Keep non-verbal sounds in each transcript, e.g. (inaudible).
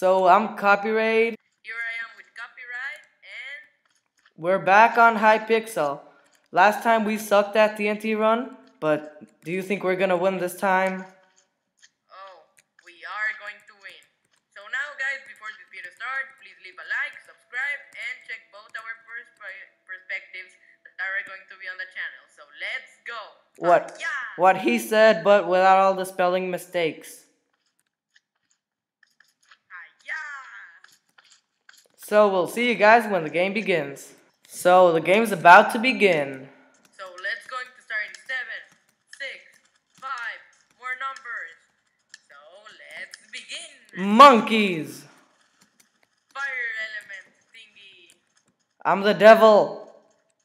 So I'm copyright. Here I am with copyright and We're back on Hypixel. Last time we sucked at TNT run, but do you think we're gonna win this time? oh, we are going to win. So now guys, before this video starts, please leave a like, subscribe, and check both our perspe- perspectives that are going to be on the channel. So let's go. What? Yeah. What he said, but without all the spelling mistakes. Yeah. So we'll see you guys when the game begins. So the game's about to begin. So let's go to start in seven, six, five, more numbers. So let's begin. Monkeys! Fire element thingy. I'm the devil.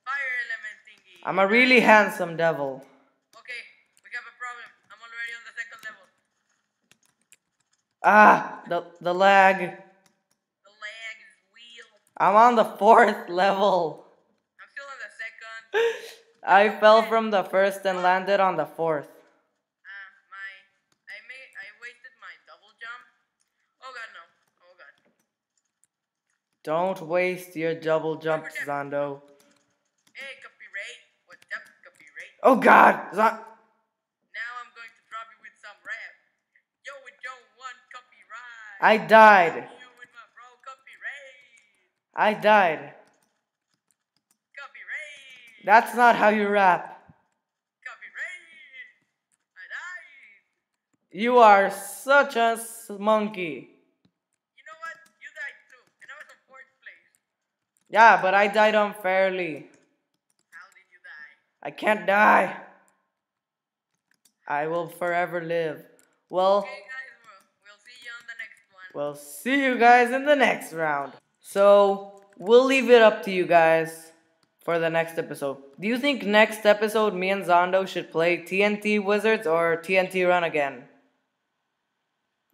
Fire element thingy. I'm a really handsome devil. Okay, we have a problem. I'm already on the second level. Ah, the, the lag. The lag is wheel. I'm on the fourth level. I'm still on the second. I fell from the first and landed on the fourth. Ah, my, I made, I wasted my double jump. Oh god, no. Oh god. Don't waste your double jump, Zondo. Hey, copyright. What's up, copyright? Oh god! Zon- Now I'm going to drop you with some rap. Yo, we don't want copyright. I died. You with my bro, copyright. I died. That's not how you rap. I died. You are such a monkey. You know what? You died too, and I was in fourth place. Yeah, but I died unfairly. How did you die? I can't die. I will forever live. Well, Okay, guys, we'll, we'll see you on the next one. we'll see you guys in the next round. So, we'll leave it up to you guys for the next episode. Do you think next episode me and Zondo should play TNT Wizards or TNT Run again?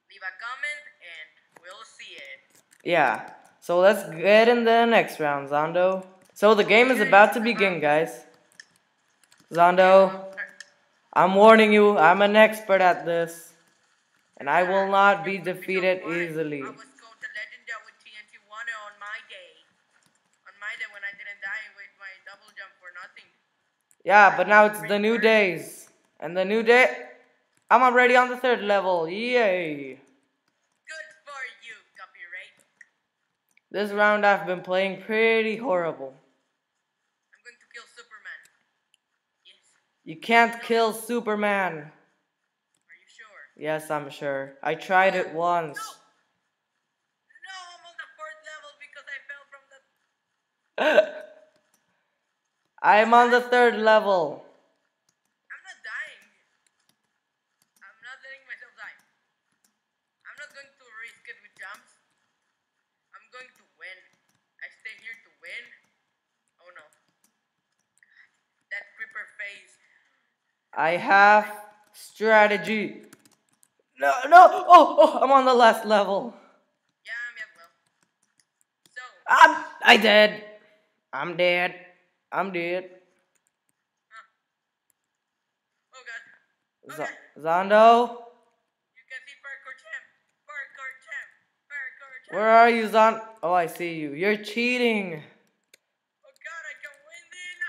Leave a comment, and we'll see it. Yeah. So let's get in the next round, Zondo. So the game is about to begin, guys. Zondo, I'm warning you, I'm an expert at this. And I will not be defeated easily. I was called the legendary with TNT Wonder on my day. On my day when I didn't die with my double jump for nothing. Yeah, but now it's the new days. And the new day, I'm already on the third level. Yay. Good for you, copyright. This round I've been playing pretty horrible. I'm going to kill Superman. Yes. You can't kill Superman. Are you sure? Yes, I'm sure. I tried it once. No! No, I'm on the fourth level because I fell from the. (laughs) I'm on the third level. I'm not dying. I'm not letting myself die. I'm not going to risk it with jumps. I'm going to win. I stay here to win. Oh no. That creeper face. I have strategy. No, no. Oh, oh, I'm on the last level. Yeah, I'm yeah, well. So, I'm, I dead. I'm dead. I'm dead. oh god. Z- Zondo, You can see parkour champ. Parkour champ. Parkour champ. where are you, Zon? Oh, I see you. You're cheating. Oh god, I can win this.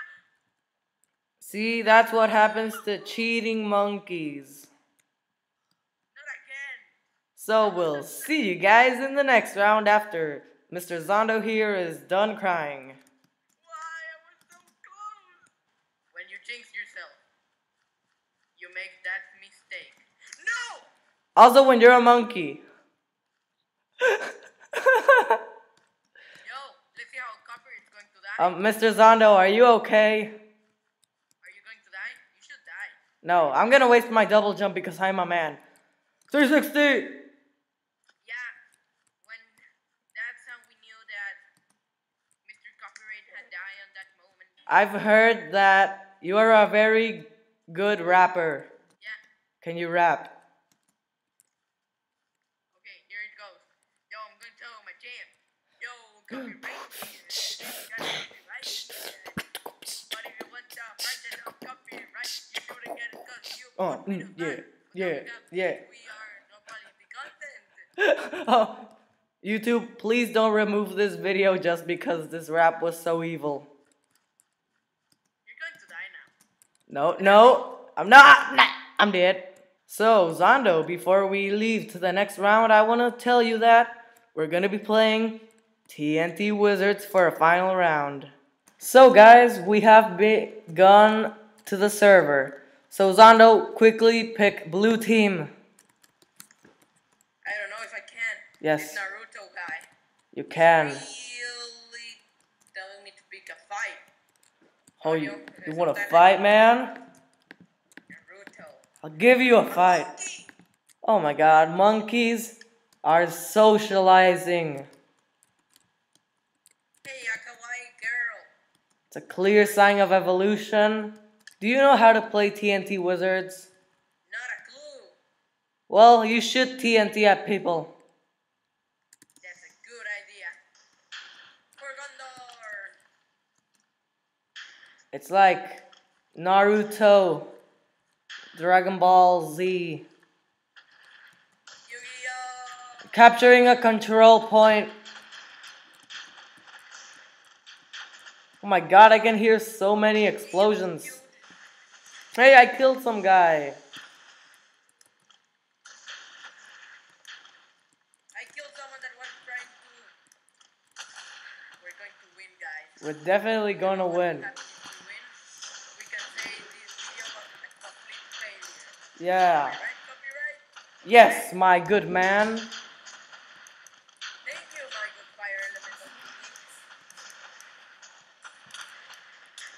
See, that's what happens to cheating monkeys. Not again. So we'll see you guys in the next round after Mr. Zondo here is done crying. Why? I was so close. When you jinx yourself, you make that mistake. No! Also, when you're a monkey. (laughs) Yo, let's see how Copper is going to die. um, Mr. Zondo, are you okay? Are you going to die? You should die. No, I'm gonna waste my double jump because I'm a man. 360! Yeah, when that's how we knew that Mr. Copyright had died on that moment. I've heard that you are a very good rapper. Yeah, Can you rap? okay, here it goes. Yo, I'm going to tell my jam. Yo, copyright. copyright. But if you want the prices of copyright, you shouldn't get it 'cause you Oh, mm, yeah, yeah, yeah. We are no quality content. oh, YouTube, please don't remove this video just because this rap was so evil. You're going to die now. No, no, I'm not. Nah, I'm dead. So, Zondo, before we leave to the next round, I want to tell you that we're going to be playing TNT Wizards for a final round. So, guys, we have begun to the server. So, Zondo, quickly pick blue team. I don't know if I can. Yes. This Naruto guy. You can. Really telling me to pick a fight. Oh, you, you want a fight, man? Naruto. I'll give you a fight. Oh my god, monkeys are socializing. Hey, a kawaii girl. It's a clear sign of evolution. Do you know how to play TNT Wizards? Not a clue. Well, you shoot TNT at people. That's a good idea. For Gondor. It's like Naruto, Dragon Ball Z. Capturing a control point. Oh my god, I can hear so many explosions. Hey, I killed some guy. I killed someone that was trying to. We're going to win, guys. We're definitely gonna win. We can say this video was a complete failure. Yeah. Yes, my good man. Thank you, my good fire elemental beings.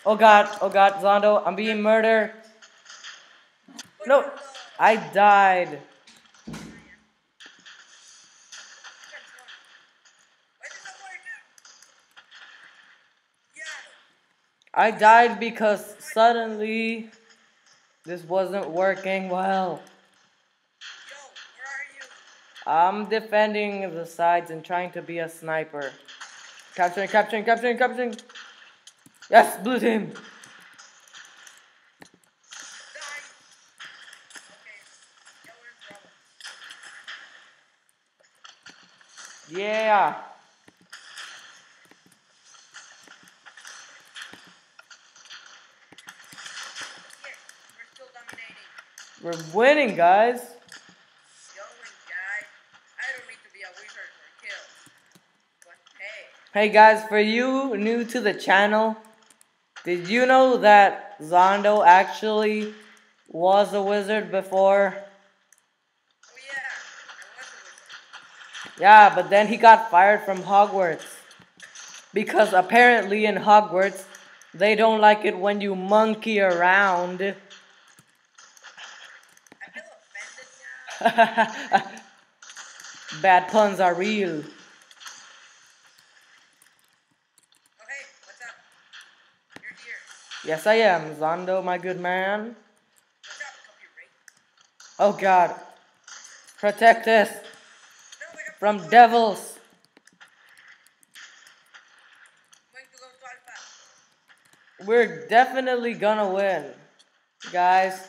Oh god, oh god, Zondo, I'm being murdered. No, I died. I died because suddenly this wasn't working well. I'm defending the sides and trying to be a sniper. Capturing, capturing, capturing, capturing. Yes, blue team. Yeah, we're winning, guys. Going, guys. I don't need to be a wizard for kills. But hey, Hey guys, for you new to the channel, did you know that Zondo actually was a wizard before? oh yeah, I was a wizard. Yeah, but then he got fired from Hogwarts. Because apparently in Hogwarts, they don't like it when you monkey around. I feel offended now. (laughs) Bad puns are real. Okay, what's up? You're here. Yes, I am, Zondo, my good man. Oh god. Protect us from devils. We're definitely gonna win. Guys,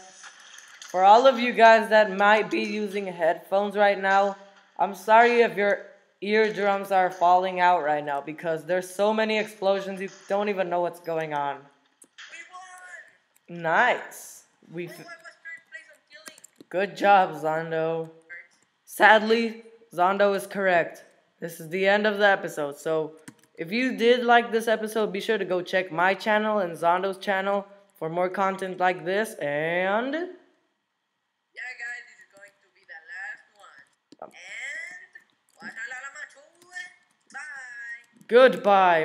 for all of you guys that might be using headphones right now, I'm sorry if your eardrums are falling out right now because there's so many explosions you don't even know what's going on. We won! Nice. We Oh, I f- was third place on We. good job, Zondo. Sadly, Zondo is correct. This is the end of the episode. So, if you did like this episode, be sure to go check my channel and Zondo's channel for more content like this. And Yeah, guys, this is going to be the last one. Um. And. Bye. goodbye.